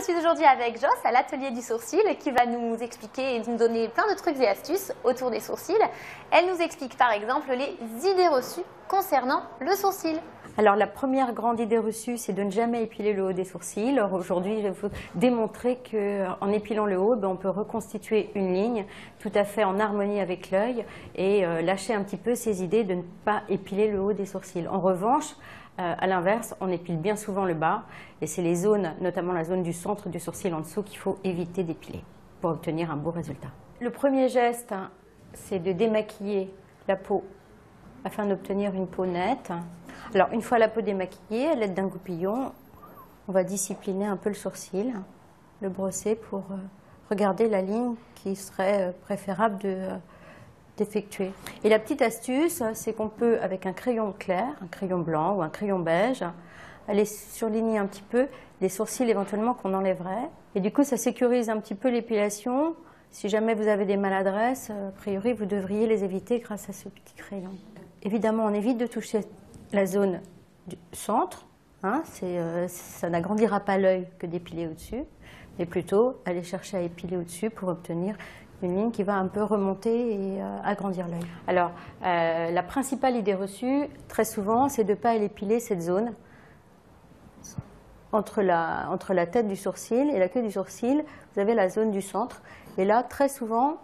je suis aujourd'hui avec Joss à l'atelier du sourcil qui va nous expliquer et nous donner plein de trucs et astuces autour des sourcils. Elle nous explique par exemple les idées reçues concernant le sourcil. Alors la première grande idée reçue, c'est de ne jamais épiler le haut des sourcils. Aujourd'hui, je vais vous démontrer qu'en épilant le haut, ben, on peut reconstituer une ligne tout à fait en harmonie avec l'œil et euh, lâcher un petit peu ces idées de ne pas épiler le haut des sourcils. En revanche, à l'inverse, on épile bien souvent le bas et c'est les zones, notamment la zone du centre du sourcil en dessous, qu'il faut éviter d'épiler pour obtenir un beau résultat. Le premier geste, hein, c'est de démaquiller la peau afin d'obtenir une peau nette. Alors, une fois la peau démaquillée, à l'aide d'un goupillon, on va discipliner un peu le sourcil, le brosser pour euh, regarder la ligne qui serait euh, préférable euh, d'effectuer. Et la petite astuce, c'est qu'on peut, avec un crayon clair, un crayon blanc ou un crayon beige, aller surligner un petit peu les sourcils éventuellement qu'on enlèverait. Et du coup, ça sécurise un petit peu l'épilation. Si jamais vous avez des maladresses, a priori, vous devriez les éviter grâce à ce petit crayon. Évidemment, on évite de toucher la zone du centre. Hein, euh, ça n'agrandira pas l'œil que d'épiler au-dessus, mais plutôt aller chercher à épiler au-dessus pour obtenir une ligne qui va un peu remonter et euh, agrandir l'œil. Alors, euh, la principale idée reçue, très souvent, c'est de ne pas aller épiler cette zone entre la, entre la tête du sourcil et la queue du sourcil. Vous avez la zone du centre. Et là, très souvent,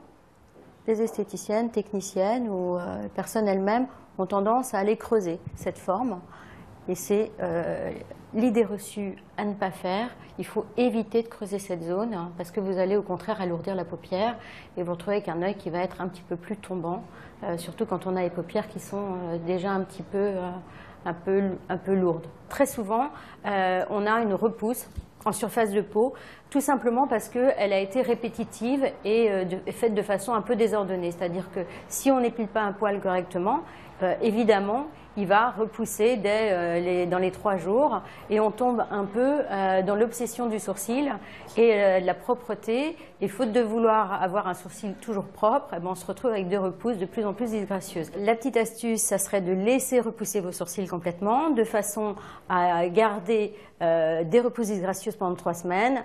les esthéticiennes, techniciennes ou euh, personnes elles-mêmes ont tendance à aller creuser cette forme. Et c'est euh, l'idée reçue à ne pas faire. Il faut éviter de creuser cette zone hein, parce que vous allez au contraire alourdir la paupière et vous retrouvez avec un œil qui va être un petit peu plus tombant, euh, surtout quand on a les paupières qui sont déjà un petit peu, un peu, un peu lourdes. Très souvent, on a une repousse en surface de peau, tout simplement parce qu'elle a été répétitive et euh, faite de façon un peu désordonnée. C'est-à-dire que si on n'épile pas un poil correctement, euh, évidemment, il va repousser euh, dans les trois jours et on tombe un peu dans l'obsession du sourcil et de la propreté. Et faute de vouloir avoir un sourcil toujours propre, eh ben, on se retrouve avec des repousses de plus en plus disgracieuses. La petite astuce, ça serait de laisser repousser vos sourcils complètement de façon à garder des repousses disgracieuses pendant trois semaines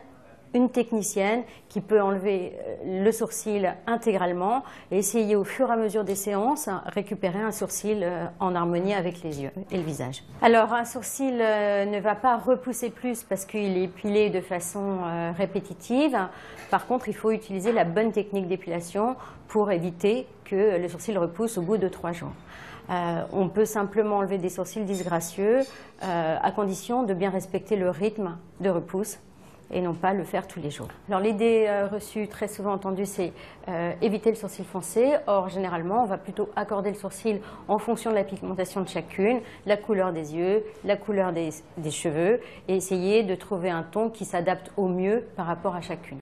une technicienne qui peut enlever euh, le sourcil intégralement et essayer au fur et à mesure des séances récupérer un sourcil euh, en harmonie avec les yeux et le visage. Alors un sourcil euh, ne va pas repousser plus parce qu'il est épilé de façon répétitive. Par contre, il faut utiliser la bonne technique d'épilation pour éviter que le sourcil repousse au bout de trois jours. on peut simplement enlever des sourcils disgracieux à condition de bien respecter le rythme de repousse et non pas le faire tous les jours. Alors l'idée euh, reçue très souvent entendue, c'est euh, éviter le sourcil foncé. Or, généralement, on va plutôt accorder le sourcil en fonction de la pigmentation de chacune, la couleur des yeux, la couleur des, des cheveux, et essayer de trouver un ton qui s'adapte au mieux par rapport à chacune.